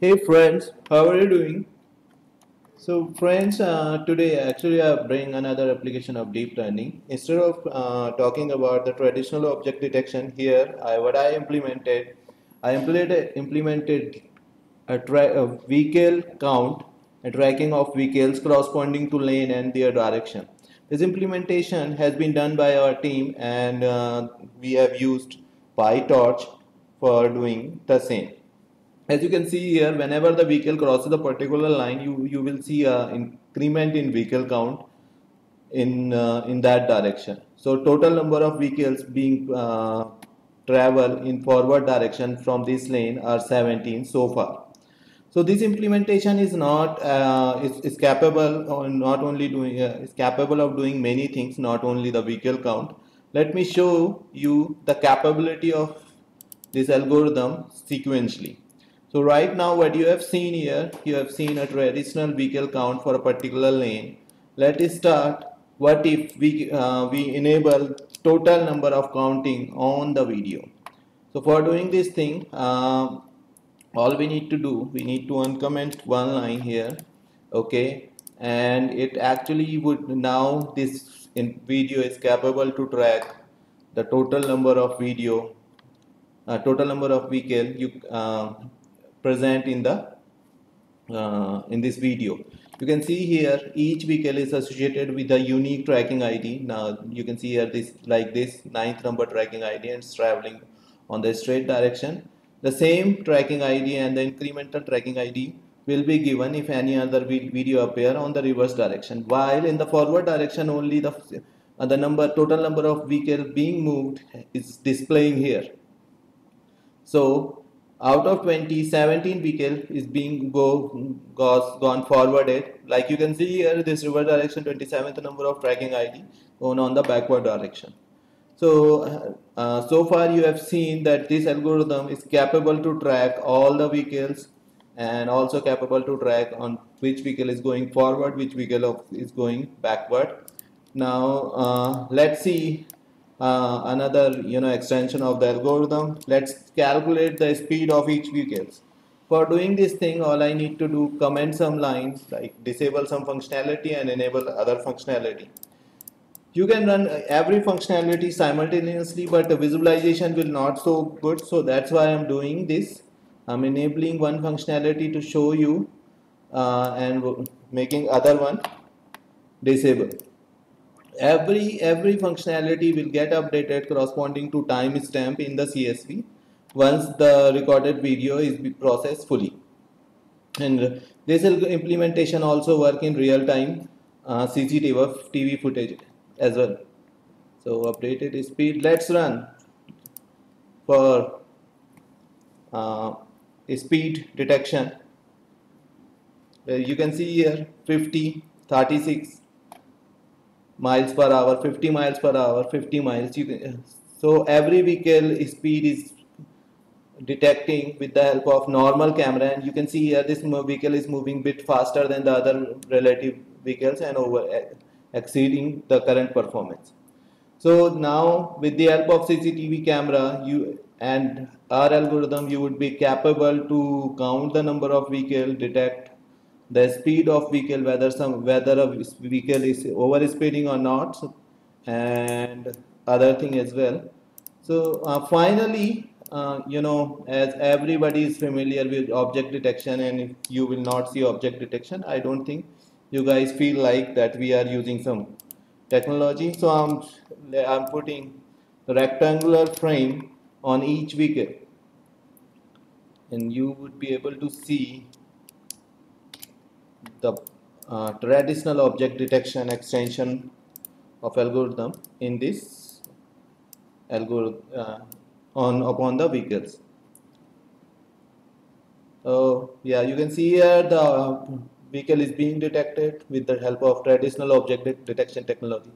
Hey friends, how are you doing? So friends, uh, today actually I bring another application of deep learning. Instead of uh, talking about the traditional object detection here, I, what I implemented, I implemented, implemented a, vehicle count, a tracking of vehicles corresponding to lane and their direction. This implementation has been done by our team and uh, we have used PyTorch for doing the same as you can see here whenever the vehicle crosses a particular line you you will see a increment in vehicle count in uh, in that direction. So total number of vehicles being uh, travel in forward direction from this lane are 17 so far. So this implementation is not uh, is, is capable or not only doing uh, is capable of doing many things not only the vehicle count. Let me show you the capability of this algorithm sequentially so right now what you have seen here, you have seen a traditional vehicle count for a particular lane. Let us start what if we, uh, we enable total number of counting on the video. So for doing this thing, uh, all we need to do, we need to uncomment one line here, okay, and it actually would now this video is capable to track the total number of video, uh, total number of vehicle you uh, present in the uh, in this video. You can see here each vehicle is associated with a unique tracking ID now you can see here this like this ninth number tracking ID and it's traveling on the straight direction. The same tracking ID and the incremental tracking ID will be given if any other video appear on the reverse direction. While in the forward direction only the uh, the number total number of vehicle being moved is displaying here. So out of 20 17 vehicle is being go goes gone forwarded. Like you can see here this reverse direction 27th number of tracking id going on the backward direction. So uh, so far you have seen that this algorithm is capable to track all the vehicles and also capable to track on which vehicle is going forward which vehicle is going backward. Now uh, let's see uh, another you know extension of the algorithm. Let's calculate the speed of each vehicle for doing this thing all I need to do comment some lines like disable some functionality and enable other functionality. You can run every functionality simultaneously but the visualization will not so good so that's why I'm doing this. I'm enabling one functionality to show you uh, and making other one disable every every functionality will get updated corresponding to timestamp in the CSV once the recorded video is processed fully. And this implementation also work in real time uh, CCTV TV footage as well. So updated speed let's run for uh, speed detection. Uh, you can see here 50 36 miles per hour 50 miles per hour 50 miles you can, so every vehicle speed is detecting with the help of normal camera and you can see here this vehicle is moving bit faster than the other relative vehicles and over exceeding the current performance. So now with the help of CCTV camera you and our algorithm you would be capable to count the number of vehicle detect the speed of vehicle whether some whether a vehicle is over speeding or not and other thing as well. So uh, finally uh, you know as everybody is familiar with object detection and if you will not see object detection I don't think you guys feel like that we are using some technology. So I'm I'm putting rectangular frame on each vehicle. And you would be able to see the uh, traditional object detection extension of algorithm in this algorithm uh, on upon the vehicles. So yeah you can see here the vehicle is being detected with the help of traditional object de detection technology.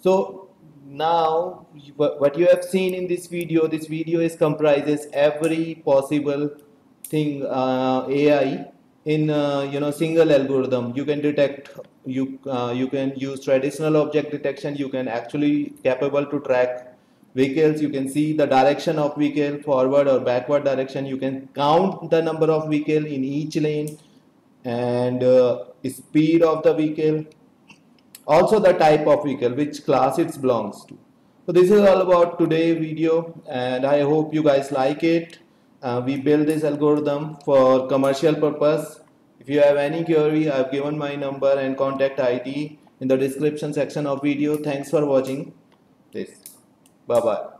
So now what you have seen in this video this video is comprises every possible thing uh, AI in uh, you know single algorithm you can detect you uh, you can use traditional object detection you can actually capable to track vehicles you can see the direction of vehicle forward or backward direction you can count the number of vehicle in each lane and uh, speed of the vehicle also the type of vehicle which class it belongs to. So this is all about today video and I hope you guys like it uh, we build this algorithm for commercial purpose. If you have any query I've given my number and contact ID in the description section of video. Thanks for watching this. Bye bye